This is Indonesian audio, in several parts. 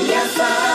Yes.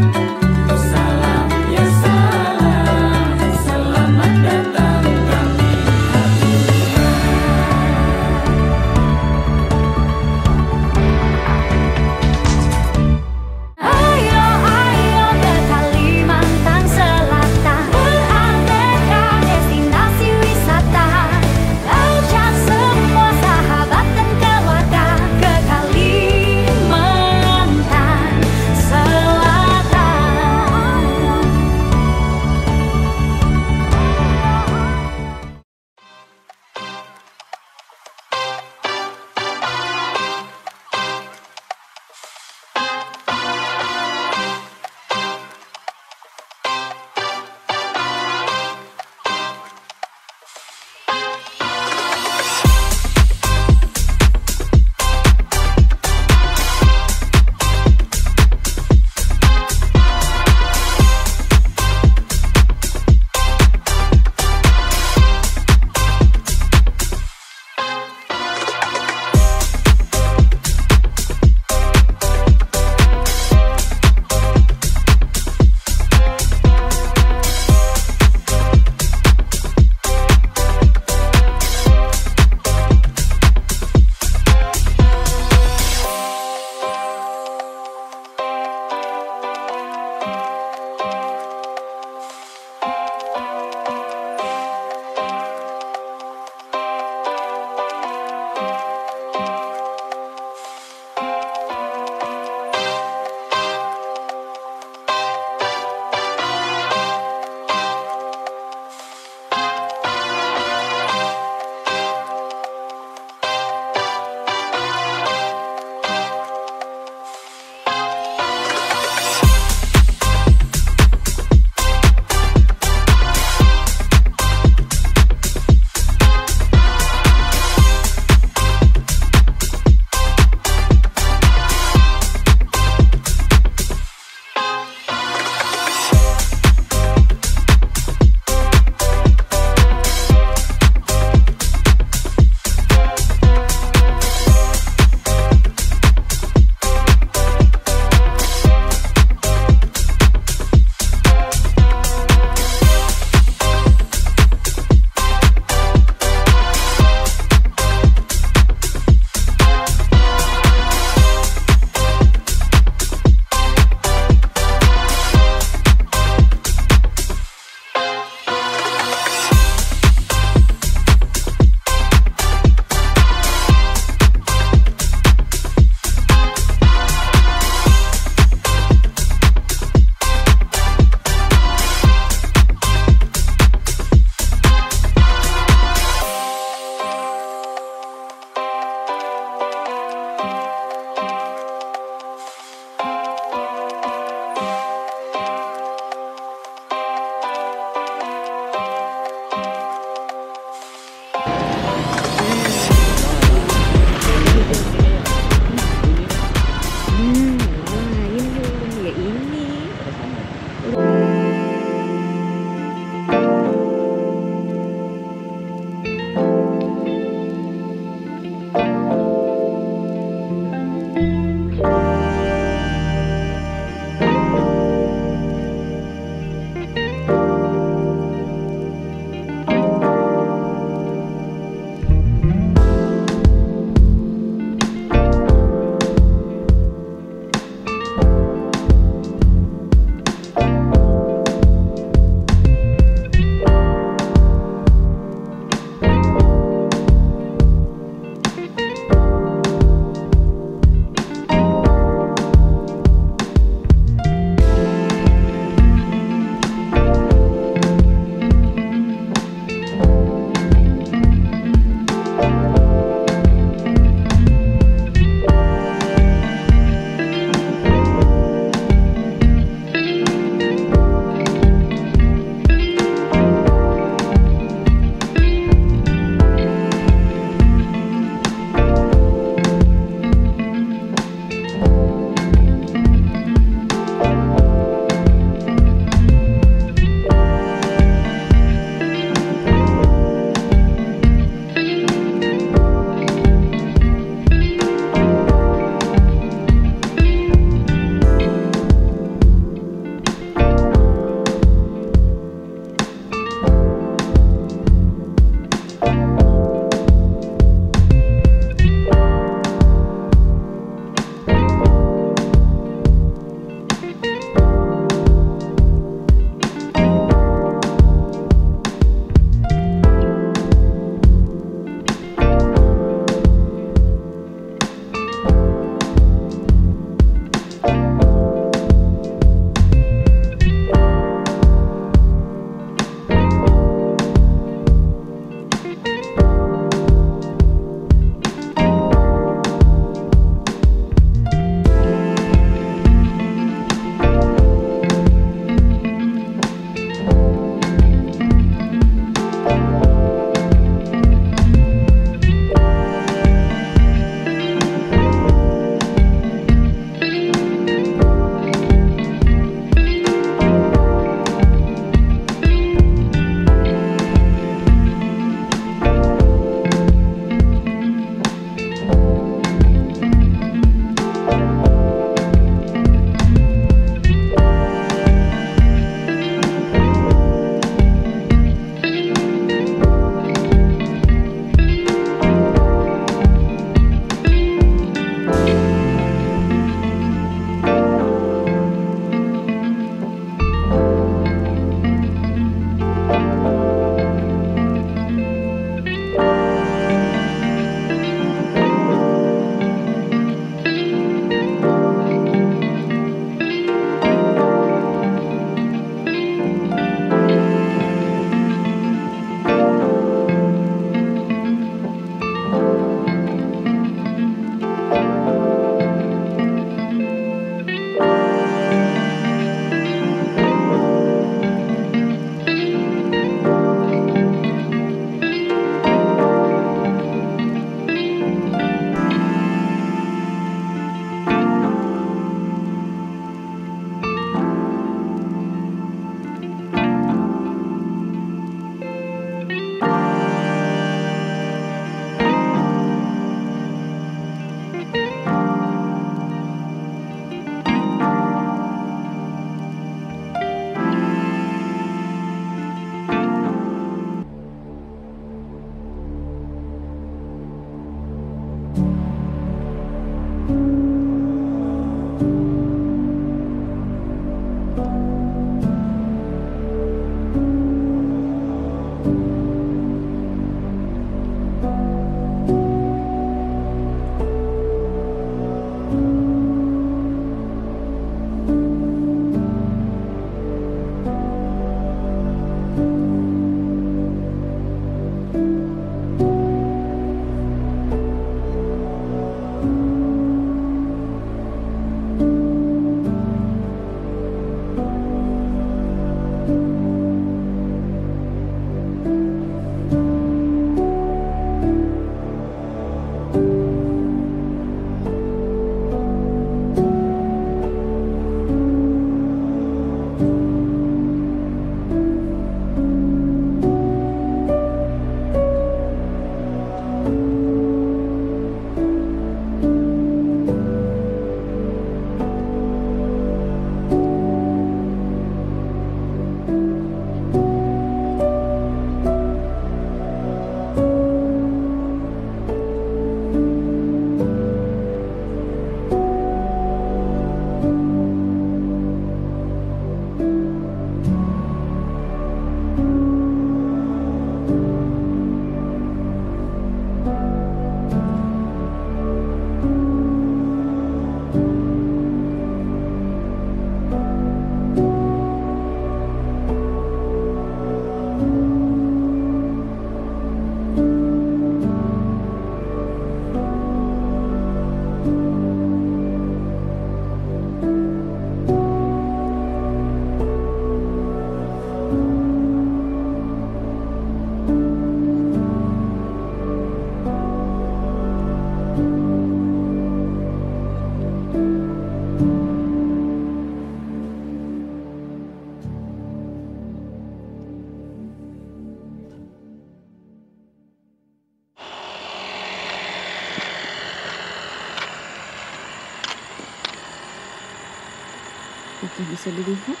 Bisa dilihat?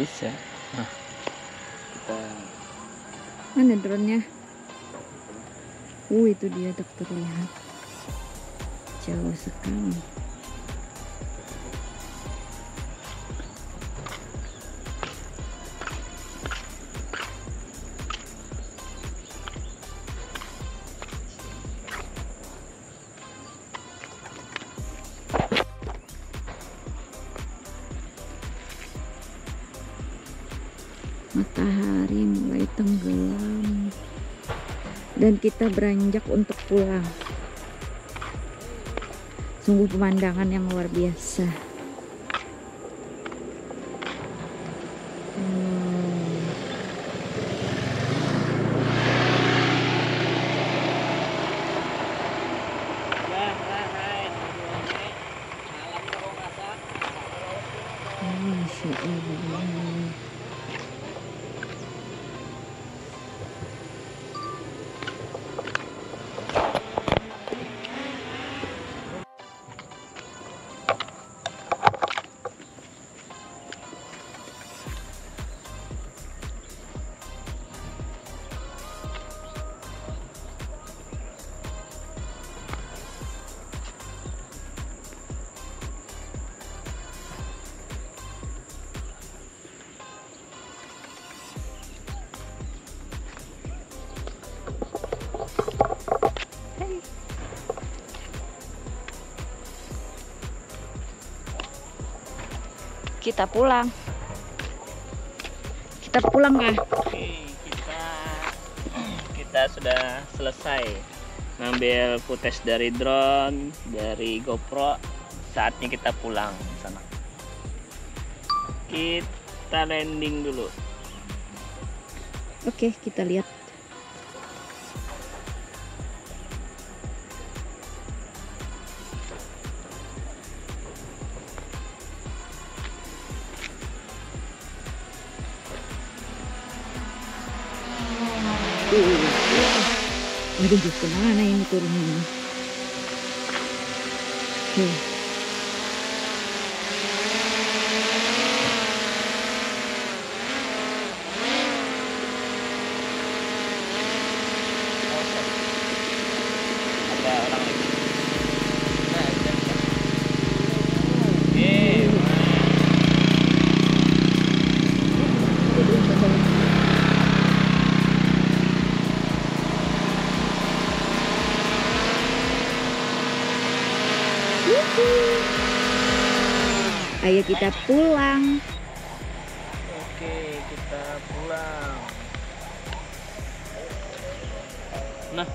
Bisa. Nah, kita Mana drone-nya? Uh, itu dia tak terlihat. Jauh sekali. Matahari mulai tenggelam. Dan kita beranjak untuk pulang. Sungguh pemandangan yang luar biasa. Hmm. Kita pulang kita pulang kah Oke, kita kita sudah selesai ngambil footage dari drone, dari GoPro. Saatnya kita pulang sana. Kita landing dulu. oke kita lihat Waduh, ke mana ini ini? Oke. Ada Ayo kita pulang. Oke, kita pulang. Nah,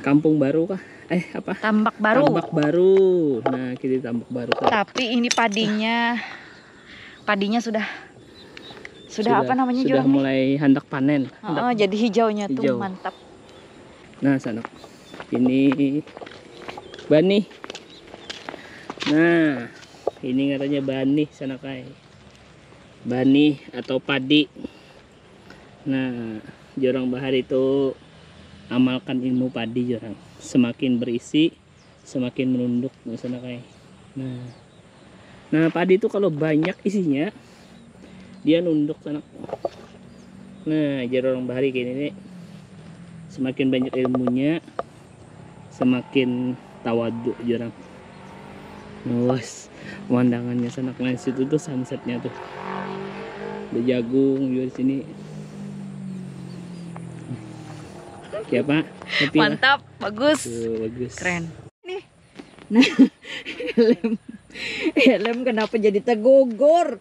kampung baru kah? Eh, apa? Tambak baru. Tambak baru. Nah, kita di tambak baru. Kak. Tapi ini padinya padinya sudah sudah, apa namanya Sudah nih? mulai hendak panen. Oh, jadi hijaunya tuh Hijau. mantap. Nah, sana. Ini bani. Nah, ini katanya bani sana kai. Bani atau padi. Nah, jorang bahar itu amalkan ilmu padi jorang. Semakin berisi, semakin menunduk nah, sana kai. Nah. Nah, padi itu kalau banyak isinya dia nunduk sana. Nah, jorang bahari kayak ini semakin banyak ilmunya semakin tawadu jurang luas pemandangannya sana nah situ tuh sunsetnya tuh ada jagung juga di sini oke pak happy lah? Mantap, bagus. Tuh, bagus Keren. Nih. Nah, helm. Helm kenapa jadi tegogor?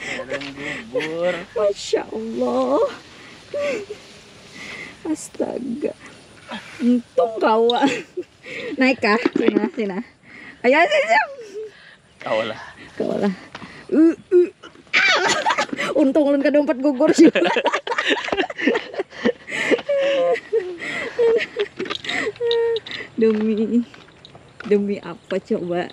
Helm gugur Masya Allah. Astaga. Untung kau. Ah. Naik kah? Sina, sina. Ayo, ayo, ayo. tau lah Kau lah. Uh, uh. Ah. Untung ulun ke dompet gugur sih. demi demi apa coba?